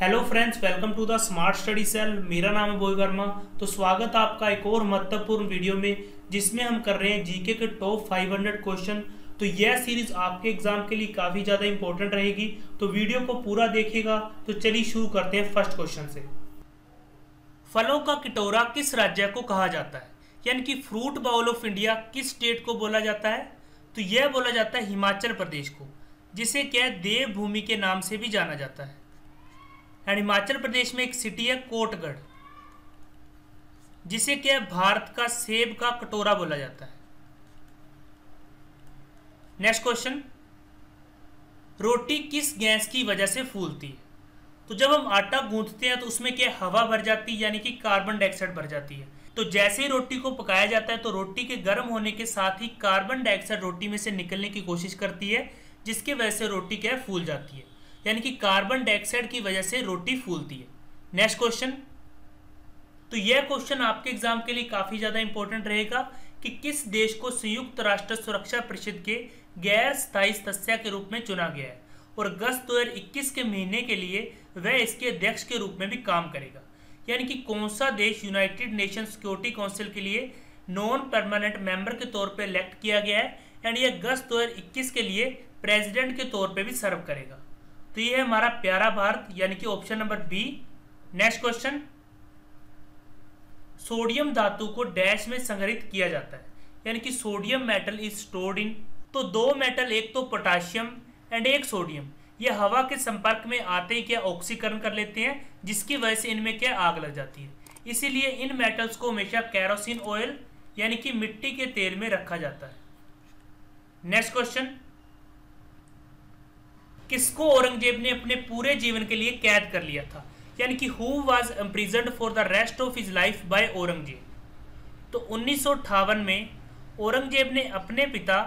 Hello friends welcome to the smart study cell मेरा नाम है बोई वर्मा। तो स्वागत आपका एक और महत्वपूर्ण वीडियो में, जिसमें हम कर रहे हैं जीके के टॉप 500 क्वेश्चन तो यह सीरीज़ आपके एग्ज़ाम के लिए काफ़ी ज़्यादा इंपॉर्टेंट रहेगी। तो वीडियो को पूरा देखेगा तो चलिए शुरू करते हैं फ़र्स्ट क्वेश्चन से। फलों का कटोरा किस राज्य को कहा जाता है? यानी कि फ्रूट बाउल ऑफ़ इंडिया किस स्टेट को बोला जाता है? तो यह बोला जाता है हिमाचल प्रदेश को, जिसे क्या देवभूमि के नाम से भी जाना जाता है। एंड हिमाचल प्रदेश में एक सिटी है कोटगढ़, जिसे क्या भारत का सेब का कटोरा बोला जाता है। नेक्स्ट क्वेश्चन रोटी किस गैस की वजह से फूलती है? तो जब हम आटा गूंथते हैं तो उसमें क्या हवा भर जाती है, यानी कि कार्बन डाइऑक्साइड भर जाती है। तो जैसे ही रोटी को पकाया जाता है तो रोटी के गर्म होने के साथ ही कार्बन डाइऑक्साइड रोटी में से निकलने की कोशिश करती है, जिसकी वजह से रोटी क्या फूल जाती है। यानी कि कार्बन डाइऑक्साइड की वजह से रोटी फूलती है। नेक्स्ट क्वेश्चन तो यह क्वेश्चन आपके एग्ज़ाम के लिए काफ़ी ज़्यादा इंपॉर्टेंट रहेगा कि किस देश को संयुक्त राष्ट्र सुरक्षा परिषद के गैर स्थायी सदस्य के रूप में चुना गया है? और अगस्त 2021 के महीने के लिए वह इसके अध्यक्ष के रूप में भी काम करेगा। यानी कि कौन सा देश यूनाइटेड नेशन सिक्योरिटी काउंसिल के लिए नॉन परमानेंट मेंबर के तौर पर इलेक्ट किया गया है? एंड ये अगस्त 2021 के लिए प्रेसिडेंट के तौर पे भी सर्व करेगा। तो ये है हमारा प्यारा भारत, यानी कि option number B next question sodium धातु को डैश में संग्रहित किया जाता है, यानी कि sodium metal is stored in तो दो मेटल एक तो पोटाशियम एंड एक सोडियम ये हवा के संपर्क में आते ही, क्या ऑक्सीकरण कर लेते हैं, जिसकी वजह से इनमें क्या आग लग जाती है. इसीलिए इन मेटल्स को हमेशा कैरोसिन ऑयल यानी कि मिट्टी के तेल में रखा जाता है. नेक्स्ट क्वेश्चन किसको औरंगज़ेब ने अपने पूरे जीवन के लिए कैद कर लिया था? यानी कि who was imprison for the rest of his life by Aurangzeb? तो उन्नीस सौ अठावन में औरंगज़ेब ने अपने पिता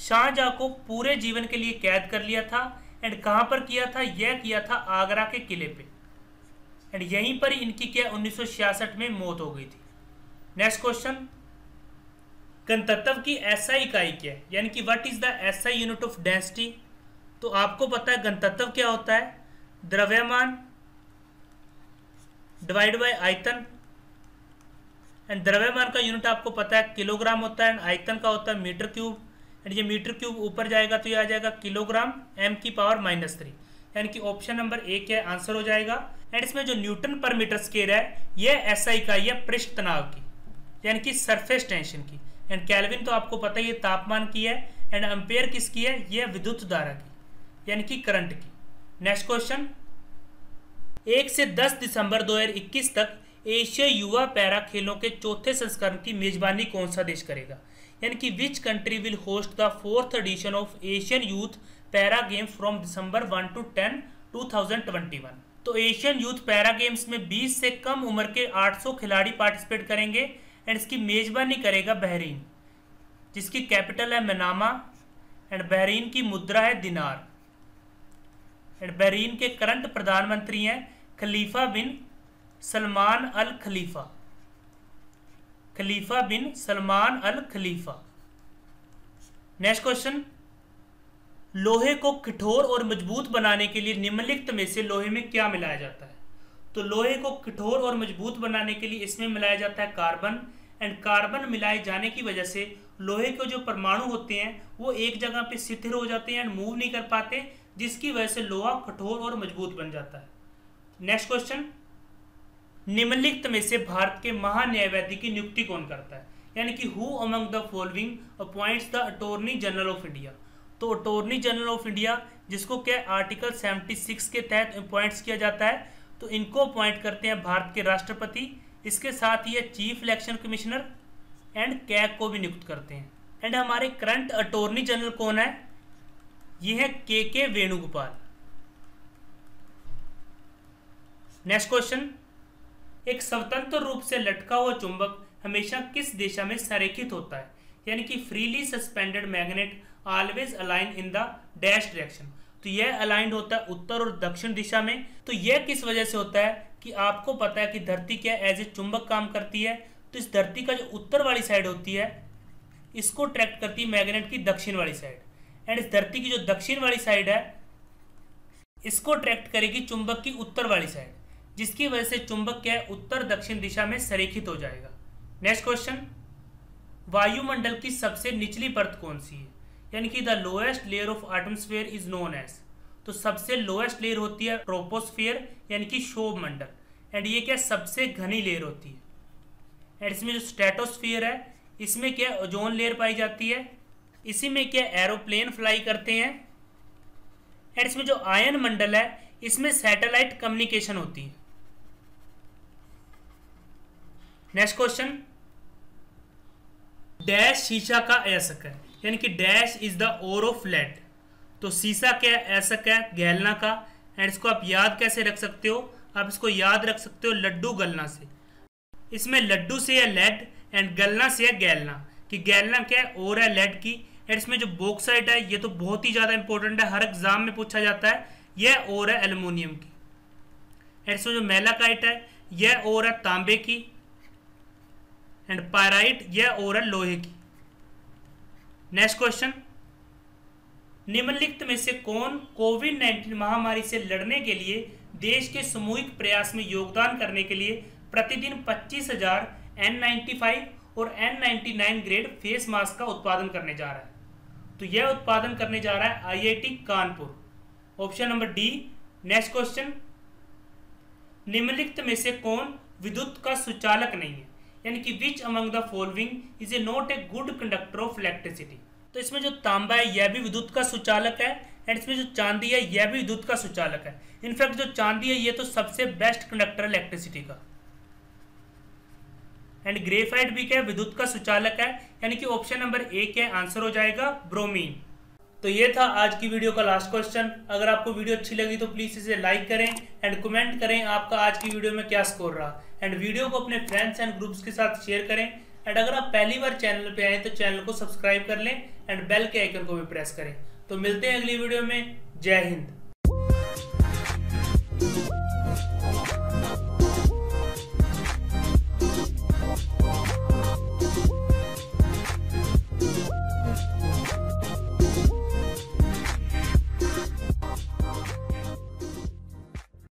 शाहजहां को पूरे जीवन के लिए कैद कर लिया था एंड कहाँ पर किया था? यह किया था आगरा के किले पे। एंड यहीं पर इनकी क्या उन्नीस सौ छियासठ में मौत हो गई थी? नेक्स्ट क्वेश्चन गणतत्व की ऐसा इकाई क्या है? यानी कि what is the SI unit of density तो आपको पता है गणतत्व क्या होता है? द्रव्यमान डिवाइड बाय आयतन। एंड द्रव्यमान का यूनिट आपको पता है किलोग्राम होता है एंड आयतन का होता है मीटर क्यूब एंड ये मीटर क्यूब ऊपर जाएगा तो ये आ जाएगा किलोग्राम एम की पावर माइनस थ्री यानी कि ऑप्शन नंबर ए क्या आंसर हो जाएगा। एंड इसमें जो न्यूटन पर मीटर स्केयर है, ये ऐसा इकाई है पृष्ठ तनाव की, यानी कि सरफेस टेंशन की। एंड कैलविन तो आपको पता ही है तापमान की है। एंड अम्पेयर किसकी है? ये विद्युत धारा की। यानी कि करंट की। नेक्स्ट क्वेश्चन एक से दस दिसंबर 2021 तक एशिया युवा पैरा खेलों के चौथे संस्करण की मेजबानी कौन सा देश करेगा? यानी कि which country will host the fourth edition of Asian youth para games from December one to ten two thousand twenty one तो एशियन यूथ पैरा गेम्स में 20 से कम उम्र के 800 खिलाड़ी पार्टिसिपेट करेंगे एंड इसकी मेजबानी करेगा बहरीन, जिसकी कैपिटल है मनामा एंड बहरीन की मुद्रा है दिनार। बहरीन के करंट प्रधानमंत्री हैं Khalifa bin Salman Al Khalifa. Khalifa bin Salman Al Khalifa. Next question. लोहे को कठोर और मज़बूत बनाने के लिए निम्नलिखित में से लोहे में क्या मिलाया जाता है? तो लोहे को कठोर और मज़बूत बनाने के लिए इसमें मिलाया जाता है कार्बन एंड कार्बन मिलाए जाने की वजह से लोहे के जो परमाणु होते हैं, वो एक जगह पे स्थिर हो जाते हैं एंड मूव नहीं कर पाते जिसकी वजह से लोहा कठोर और मज़बूत बन जाता है। नेक्स्ट क्वेश्चन निम्नलिखित में से भारत के महान्यायवादी की नियुक्ति कौन करता है? यानी कि who among the following appoints the attorney general of India तो अटोर्नी जनरल ऑफ़ इंडिया जिसको क्या आर्टिकल 76 के तहत अपॉइंट्स किया जाता है तो इनको अपॉइंट करते हैं भारत के राष्ट्रपति। इसके साथ ही chief election commissioner and CAG को भी नियुक्त करते हैं। एंड हमारे करंट अटोर्नी जनरल कौन है? ये है के के वेणुगोपाल। नेक्स्ट क्वेश्चन एक स्वतंत्र रूप से लटका हुआ चुंबक हमेशा किस दिशा में संरेखित होता है? यानी कि freely suspended magnet always align in the dash direction तो यह अलाइंड होता है उत्तर और दक्षिण दिशा में। तो यह किस वजह से होता है कि आपको पता है कि धरती क्या एज ए चुंबक काम करती है? तो इस धरती का जो उत्तर वाली साइड होती है, इसको ट्रैक्ट करती है मैग्नेट की दक्षिण वाली साइड एंड इस धरती की जो दक्षिण वाली साइड है, इसको अट्रैक्ट करेगी चुंबक की उत्तर वाली साइड, जिसकी वजह से चुंबक क्या है उत्तर दक्षिण दिशा में सरेखित हो जाएगा। नेक्स्ट क्वेश्चन वायुमंडल की सबसे निचली परत कौन सी है? यानी कि the lowest layer of atmosphere is known as तो सबसे लोएस्ट लेयर होती है ट्रोपोस्फेयर यानी कि शोभ मंडल एंड ये क्या सबसे घनी लेयर होती है? एंड इसमें जो स्टेटोस्फियर है, इसमें क्या ओजोन लेयर पाई जाती है? इसी में क्या एरोप्लेन फ्लाई करते हैं? एंड इसमें जो आयन मंडल है, इसमें सैटेलाइट कम्युनिकेशन होती है। नेक्स्ट क्वेश्चन डैश शीशा का ऐसक है। यानी कि dash is the ore of lead तो शीशा क्या ऐसक है? गैलना का। एंड इसको आप याद कैसे रख सकते हो? आप इसको याद रख सकते हो लड्डू गलना से। इसमें लड्डू से है लेड एंड गलना से है गैलना कि गैलना क्या है? और है लेड की। एंड इसमें जो बोक्साइट है, ये तो बहुत ही ज़्यादा इंपॉर्टेंट है। हर एग्ज़ाम में पूछा जाता है, यह और है एल्यूमिनियम की। एंड इसमें जो मेलाकाइट है, यह और है तांबे की। एंड पायराइट यह और है लोहे की। नेक्स्ट क्वेश्चन निम्नलिखित में से कौन कोविड नाइन्टीन महामारी से लड़ने के लिए देश के सामूहिक प्रयास में योगदान करने के लिए प्रतिदिन पच्चीस हज़ार एन नाइन्टी फाइव और N ninety nine grade face mask का उत्पादन करने जा रहा है। तो यह उत्पादन करने जा रहा है IIT Kanpur. Option number D next question निम्नलिखित में से कौन विद्युत का सुचालक नहीं है? यानी कि which among the following is a not a good conductor of electricity तो इसमें जो तांबा है, यह भी विद्युत का सुचालक है एंड इसमें जो चांदी है, यह भी विद्युत का सुचालक है। इनफैक्ट जो चांदी है, ये तो सबसे बेस्ट कंडक्टर इलेक्ट्रिसिटी का। एंड ग्रेफाइट भी क्या है? विद्युत का सुचालक है। यानी कि ऑप्शन नंबर ए के आंसर हो जाएगा ब्रोमीन तो ये था आज की वीडियो का लास्ट क्वेश्चन अगर आपको वीडियो अच्छी लगी तो प्लीज़ इसे लाइक करें एंड कमेंट करें आपका आज की वीडियो में क्या स्कोर रहा। एंड वीडियो को अपने फ्रेंड्स एंड ग्रुप्स के साथ शेयर करें। एंड अगर आप पहली बार चैनल पे आए तो चैनल को सब्सक्राइब कर लें एंड बेल के आइकन को भी प्रेस करें। तो मिलते हैं अगली वीडियो में। जय हिंद।